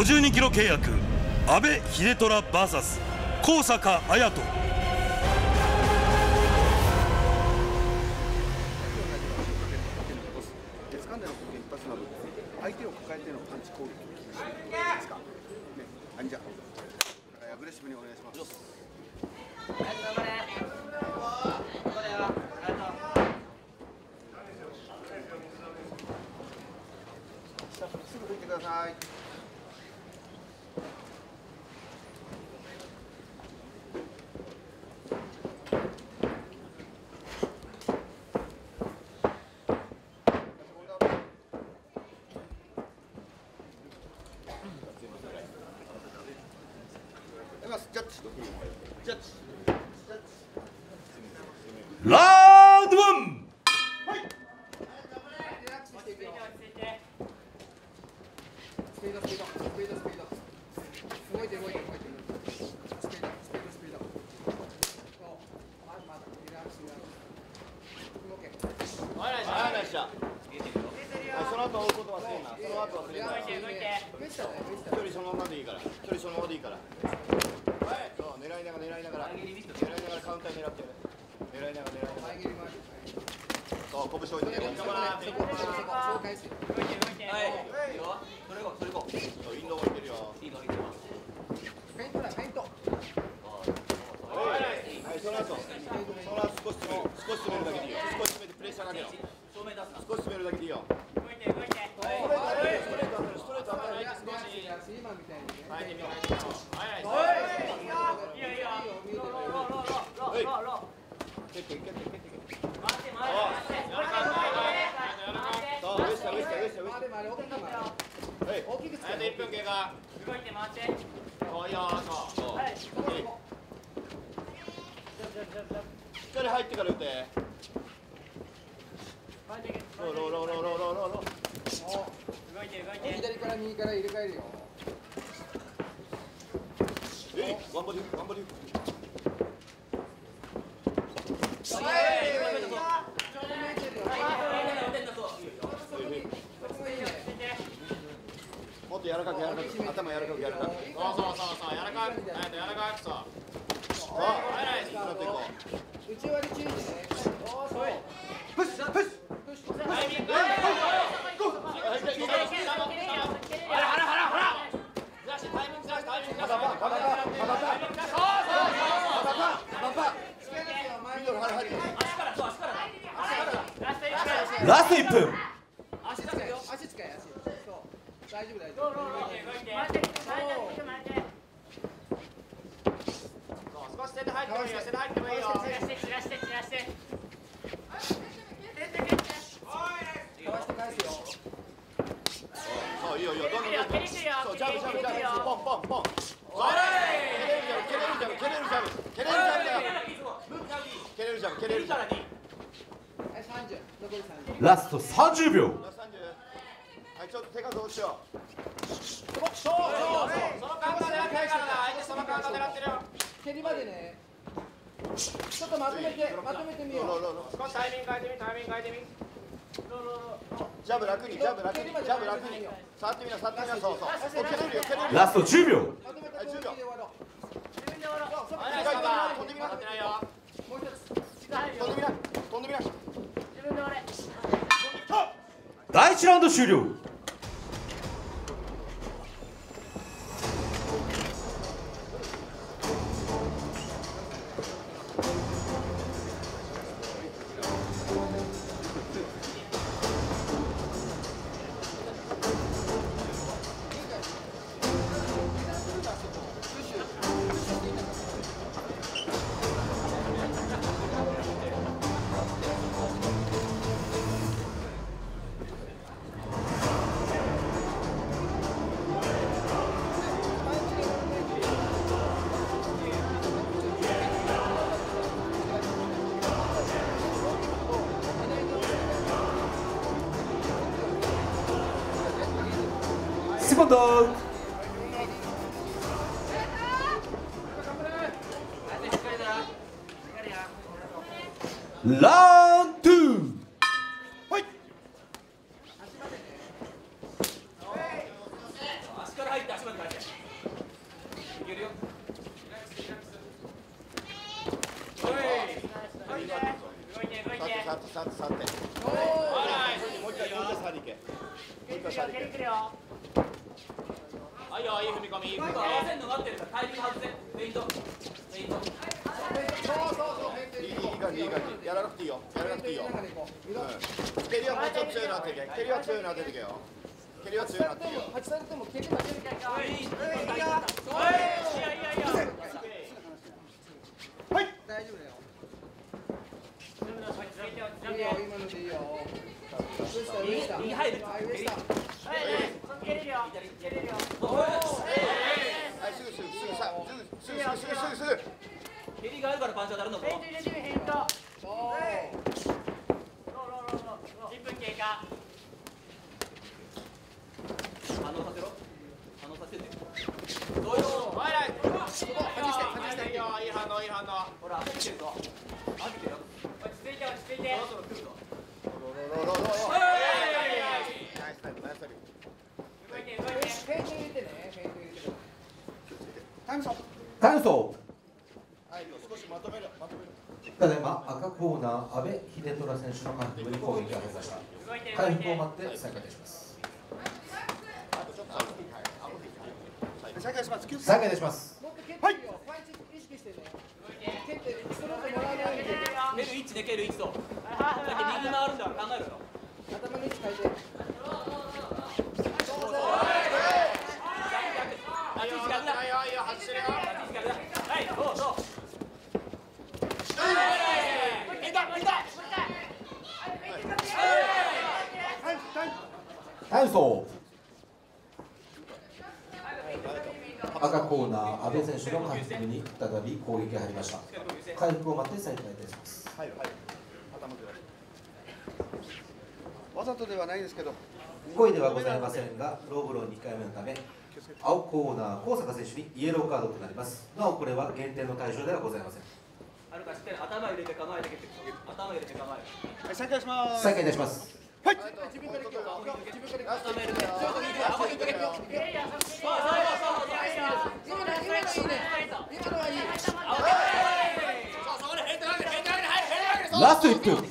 52キロ契約阿部秀虎 VS 高坂綾人相手を抱えてのパンチ攻撃ですか。ね、あじゃあ、アグレッシブにお願いします。ぐ吹いてください。ラウンドワン。その後追うことはせるな。その後はするな。距離そのままでい。い。から。距離そのままでい。い。から。カウンター狙ってる。狙い。ながら狙い。ながら。そう、拳置い。てね。そこそこそこそこ返すよそう、インドもい。けるよ。フェイントだフェイントはい、その後。その後少し詰める。少し詰めるだけでい。い。よ。少し詰めてプレッシャーかけろ。少し詰めるだけでい。い。よ。ストレート当てる。ストレート当てる。ストレート当てる。リラックスリラックス今みたいにねはい、フェイントはい。蹴って蹴って蹴って蹴って。そう、上下上下上下上下。回れ回れ大きく回れはい。大きくつけあと1分経過。おいよーそう。そう。しっかり入ってから打て。ローローローローローローローロー。左から右から入れ替えるよ、もっと柔らかく柔らかく、頭柔らかく柔らかく。そうそうそうそう、柔らかく、柔らかくそう。そう、はいはい、使っていこう。内割り注意ねおーラスト1分。足使えよ足使え足そう大丈夫大丈夫そう少し手で入ってもい。いよ、手で入ってもい。いよ。かわして返すよそう、いい。よ、いい。よ、どんどんどんどん。そう、ジャブ、ジャブ、ジャブ、ポン、ポン、ポン。はい。蹴れるジャブ、蹴れるジャブ、蹴れるジャブ、蹴れるジャブ。蹴れるジャブ、蹴れるジャブ。はい30残り30ラスト30秒。ラスト30はい、ちょっと手数落ちよう。そう、そう、そう、そのカウンター狙ってるからな、相手そのカウンター狙ってるよ。蹴りまでね。ちょっとまとめてまとめてタイミング変えてみ、タイミング変えてみ。ジャブ楽に、ジャブ楽に、ジャブ楽に。触ってみな、触ってみな、そうそう。もう蹴れるよ、蹴れるよ。ラスト10秒。はい、はい、飛んでみな、飛んでみな。もう一つ飛んでみな、飛んでみな。第1ラウンド終了。dog. Love. 蹴りはもうちょっと強いの当てけ蹴りは強いの当てけよ蹴りは強いの当てけよ八されても蹴りは蹴りはいいいいいいいいいい大丈夫だよいいよ今のでいいよ上下上下右入るはい上下蹴れるよ蹴れるよはいすぐすぐすぐさすぐすぐすぐすぐすぐすぐ蹴りがあるからパンチ当たるんだぞフェイント入れてみフ3層ただいま赤コーナー、阿部秀虎選手の監督に攻撃が入りました。回復を待って再開します。再開します。再開します。はい。蹴る位置で蹴る位置と。タイムソー赤コーナー阿部選手の監督に再び攻撃が入りました。回復を待って再開いたします。はいはい。わざとではない。ですけど故意ではござい。ませんがローブロー2回目のため青コーナー高坂選手にイエローカードとなりますなおこれは減点の対象ではございませんあるかしっかり頭入れて構えて頭入れて構えるはい。再開します再開い。たしますはい。ラスト1分。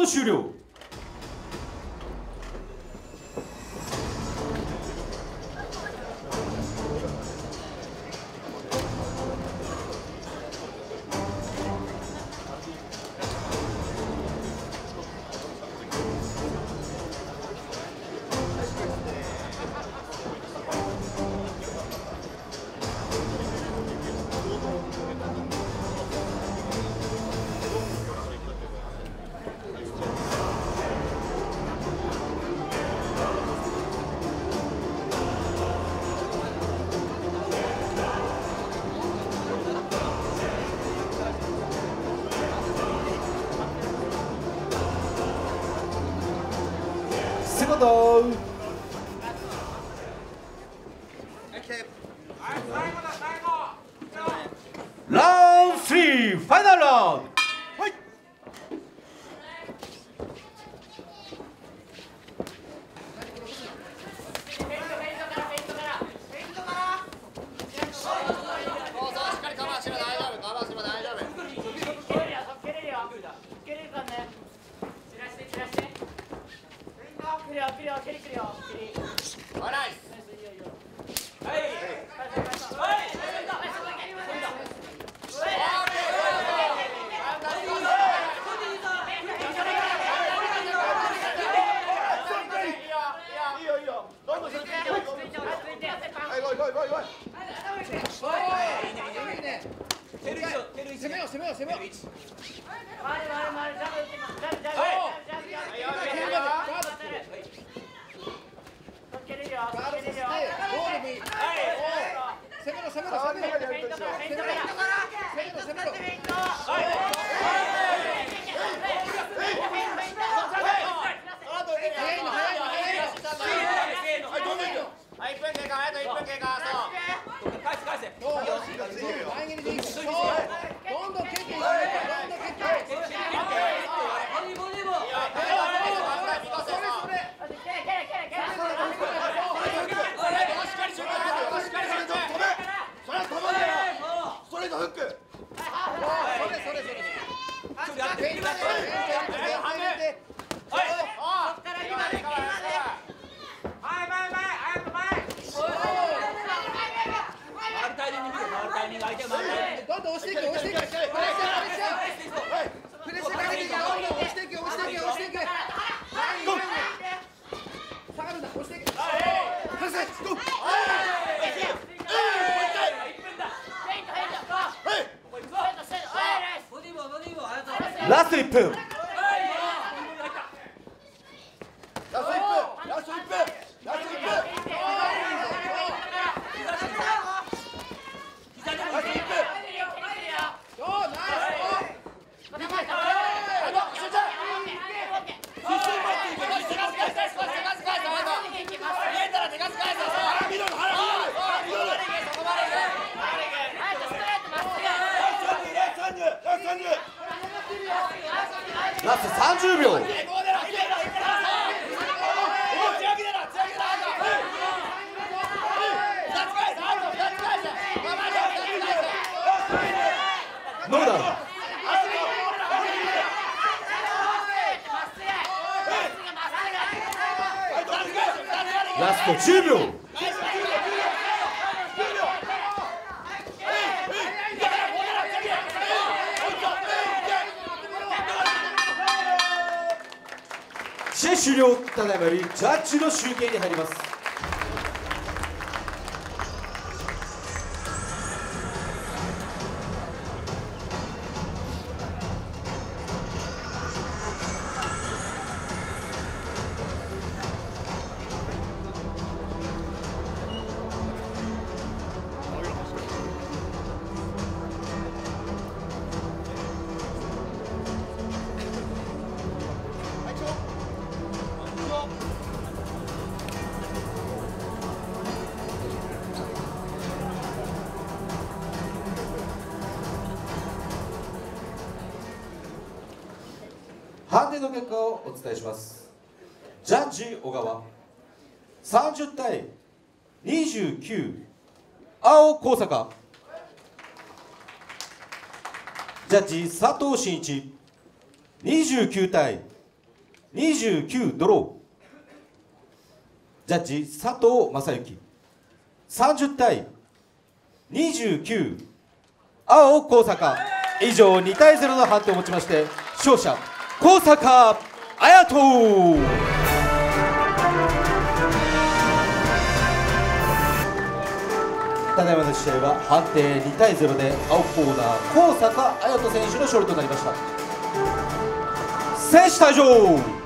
ンド終了。Ricardo. right. Let's go! 라스트 리프 30秒。10秒。終了。ただいまよりジャッジの集計に入ります。判定の結果をお伝えします。ジャッジ小川。30対29青高坂。ジャッジ佐藤真一29対29ドロー。ジャッジ佐藤正幸30対29青高坂。以上2対0の判定をもちまして勝者高坂綾人ただいまの試合は判定2対0で青コーナー高坂綾人選手の勝利となりました。選手退場。